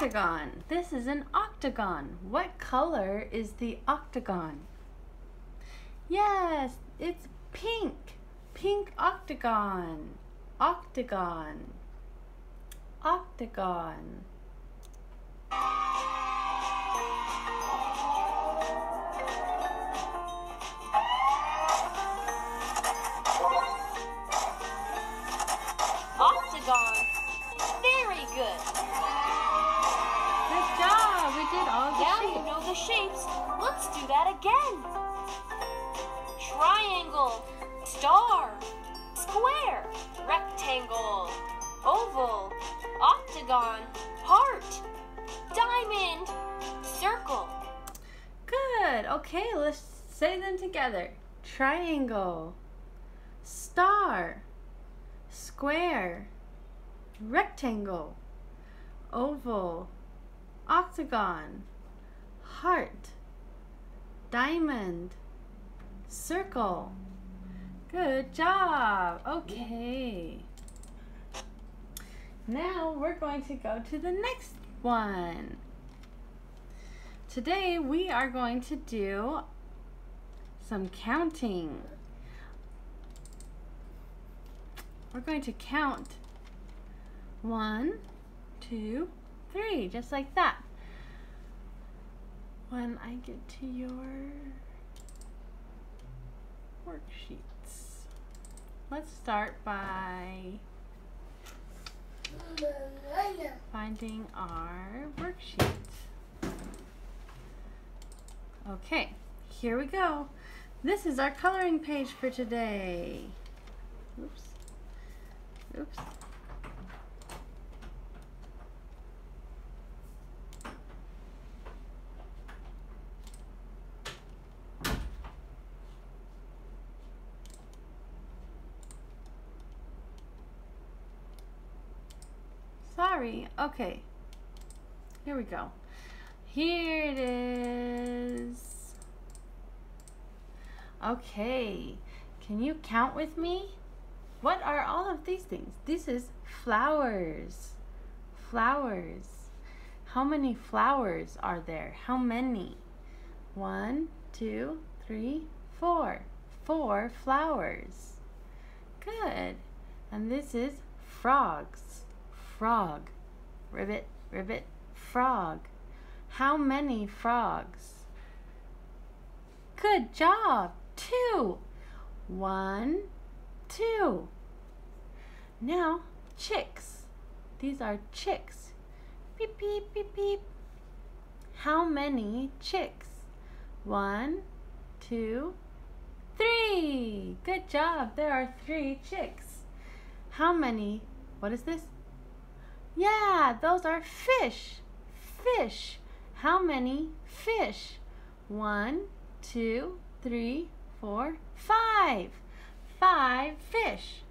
Octagon. This is an octagon. What color is the octagon? Yes, it's pink. Pink octagon. Octagon. Octagon. That again. Triangle, star, square, rectangle, oval, octagon, heart, diamond, circle. Good. Okay, let's say them together. Triangle, star, square, rectangle, oval, octagon, heart, diamond, circle. Good job. Okay. Now we're going to go to the next one. Today we are going to do some counting. We're going to count one, two, three, just like that. When I get to your worksheets, let's start by finding our worksheet. Okay, here we go. This is our coloring page for today. Oops. Oops. Sorry. Okay. Here we go. Here it is. Okay. Can you count with me? What are all of these things? This is flowers. Flowers. How many flowers are there? How many? One, two, three, four. Four flowers. Good. And this is frogs. Frog. Ribbit, ribbit, frog. How many frogs? Good job. Two. One, two. Now, chicks. These are chicks. Beep, beep, beep, beep. How many chicks? One, two, three. Good job. There are three chicks. How many? What is this? Yeah, those are fish. Fish. How many fish? One, two, three, four, five. Five fish.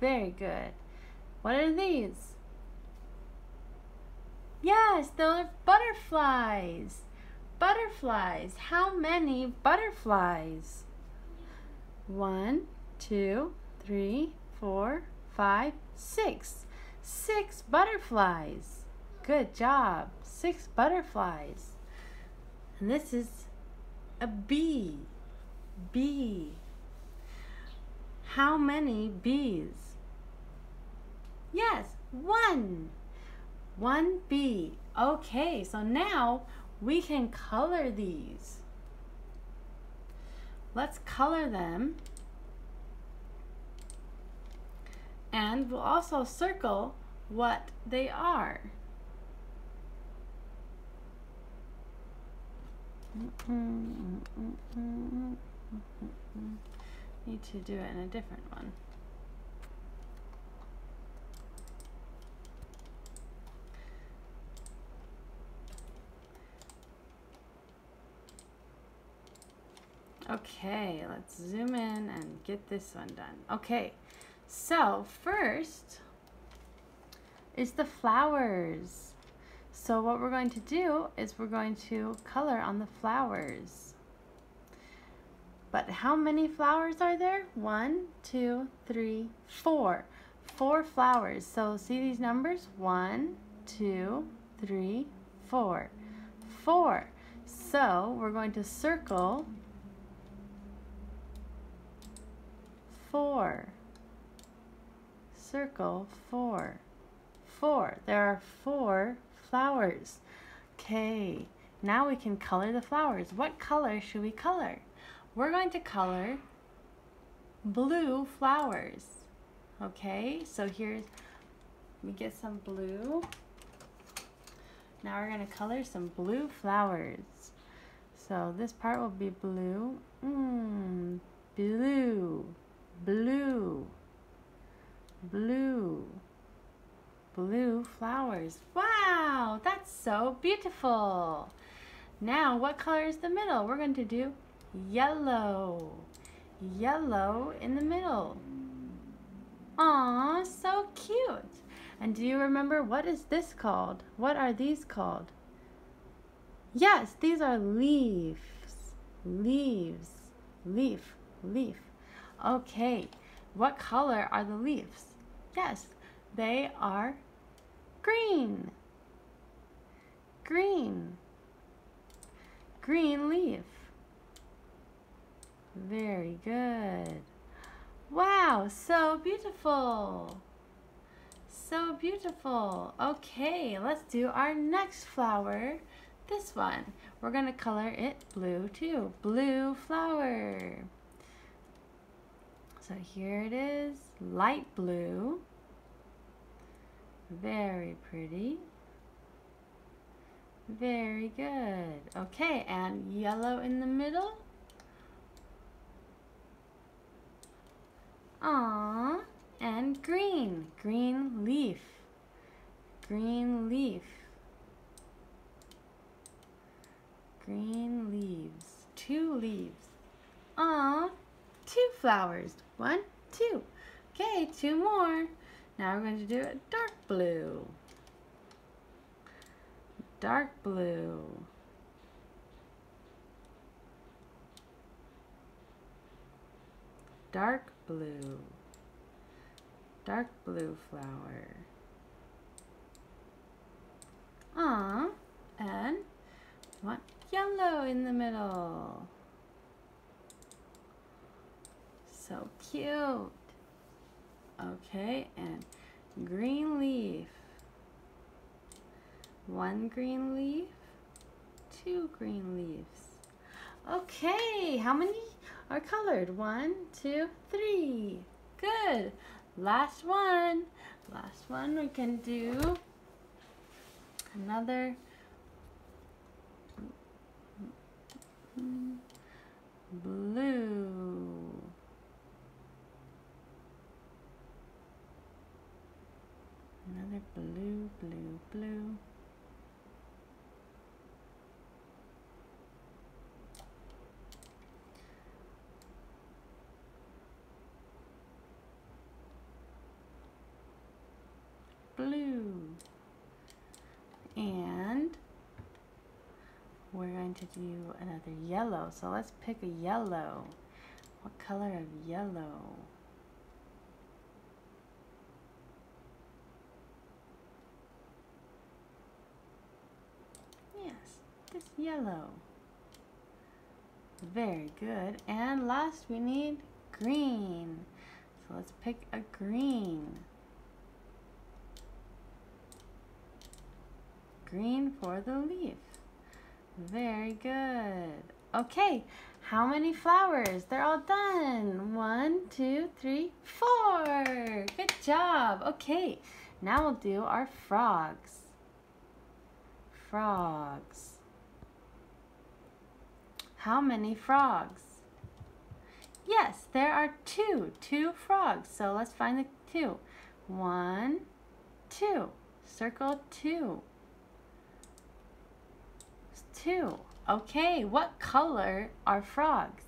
Very good. What are these? Yes, those are butterflies. Butterflies. How many butterflies? One, two, three, four, five, six. Six butterflies. Good job. Six butterflies. And this is a bee. Bee. How many bees? Yes, one. One bee. Okay, so now we can color these. Let's color them. And we'll also circle what they are. Need to do it in a different one. Okay, let's zoom in and get this one done. Okay, so first is the flowers. So what we're going to do is we're going to color on the flowers. But how many flowers are there? One, two, three, four. Four flowers. So see these numbers? One, two, three, four. Four. So we're going to circle four. Circle four. Four. There are four flowers. Okay. Now we can color the flowers. What color should we color? We're going to color blue flowers. Okay, so here's, let me get some blue. Now we're gonna color some blue flowers. So this part will be blue. Mmm, blue, blue, blue, blue flowers. Wow, that's so beautiful. Now, what color is the middle? We're going to do yellow. Yellow in the middle. Aw, so cute. And do you remember what is this called? What are these called? Yes, these are leaves. Leaves. Leaf. Leaf. Okay, what color are the leaves? Yes, they are green. Green. Green leaf. Very good. Wow, so beautiful. So beautiful. Okay, let's do our next flower. This one. We're going to color it blue too. Blue flower. So here it is, light blue. Very pretty. Very good. Okay, and yellow in the middle. Aww. And green. Green leaf. Green leaf. Green leaves. Two leaves. Aww. Two flowers. One, two. Okay, two more. Now we're going to do a dark blue. Dark blue. Dark blue. Dark blue flower. Ah, and want yellow in the middle. So cute. Okay, and green leaf. One green leaf, two green leaves. Okay, how many are colored? One, two, three. Good. Last one. Last one we can do another blue. Another blue, blue, blue. blue. And we're going to do another yellow. So let's pick a yellow. What color of yellow? Yes, this yellow. Very good. And last we need green. So let's pick a green. green for the leaf. Very good. Okay, how many flowers? They're all done. One, two, three, four. Good job. Okay, now we'll do our frogs. Frogs. How many frogs? Yes, there are two. Two frogs. So let's find the two. One, two. Circle two two. Okay, what color are frogs?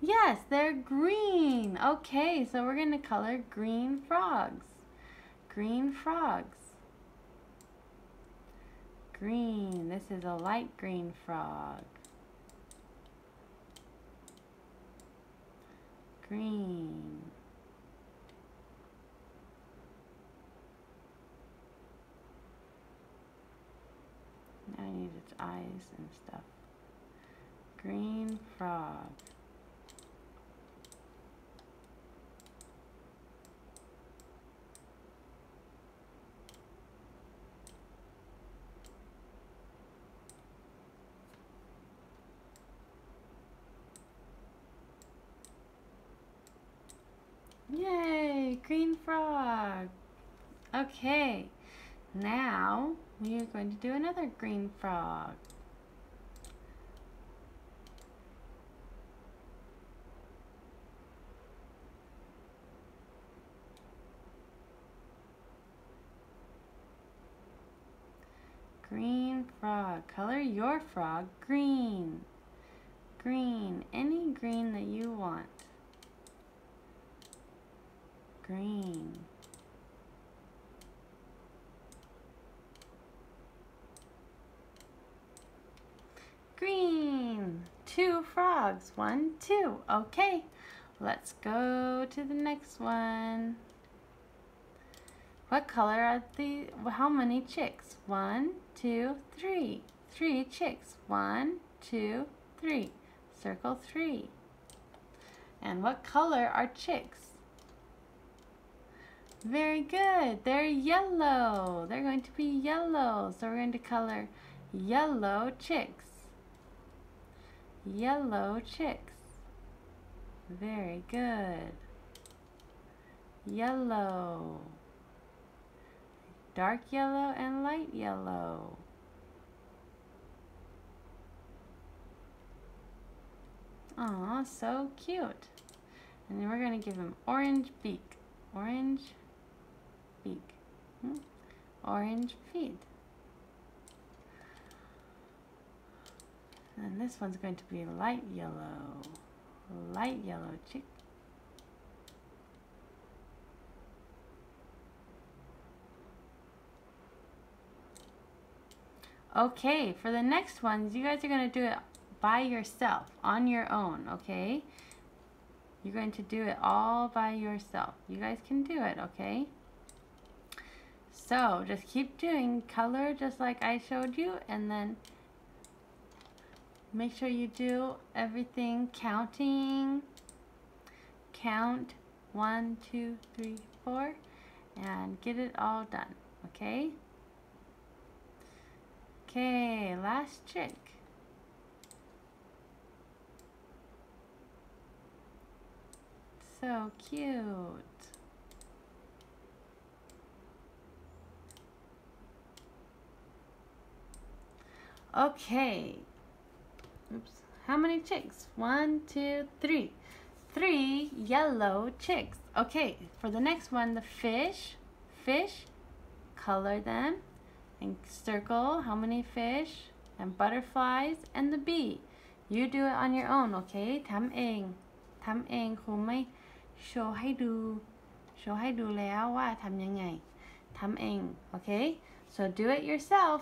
Yes, they're green. Okay, so we're going to color green frogs. Green frogs green. This is a light green frog. Green. Now I need its eyes and stuff. Green frog. Frog. Okay, now we are going to do another green frog. Green frog. Color your frog green. Green. Any green that you want. Green. Green. Two frogs. One, two. Okay. Let's go to the next one. What color are the, how many chicks? One, two, three. Three chicks. One, two, three. Circle three. And what color are chicks? Very good. They're yellow. They're going to be yellow. So we're going to color yellow chicks. Yellow chicks. Very good. Yellow. Dark yellow and light yellow. Aw, so cute. And then we're going to give him orange beak. Orange beak. Hmm? Orange feet. And this one's going to be light yellow. Light yellow chick. Okay, for the next ones, you guys are going to do it by yourself, on your own, okay? You're going to do it all by yourself. You guys can do it, okay? So, just keep doing color just like I showed you, and then make sure you do everything counting. Count one, two, three, four, and get it all done, okay? Okay, last chick. So cute. Okay. Oops. How many chicks? One, two, three. Three yellow chicks. Okay, for the next one, the fish. Fish, color them and circle how many fish and butterflies and the bee. You do it on your own, okay? ทำเองทำเองครูไม่โชว์ให้ดูโชว์ให้ดูแล้วว่าทำยังไงทำเอง okay? So do it yourself.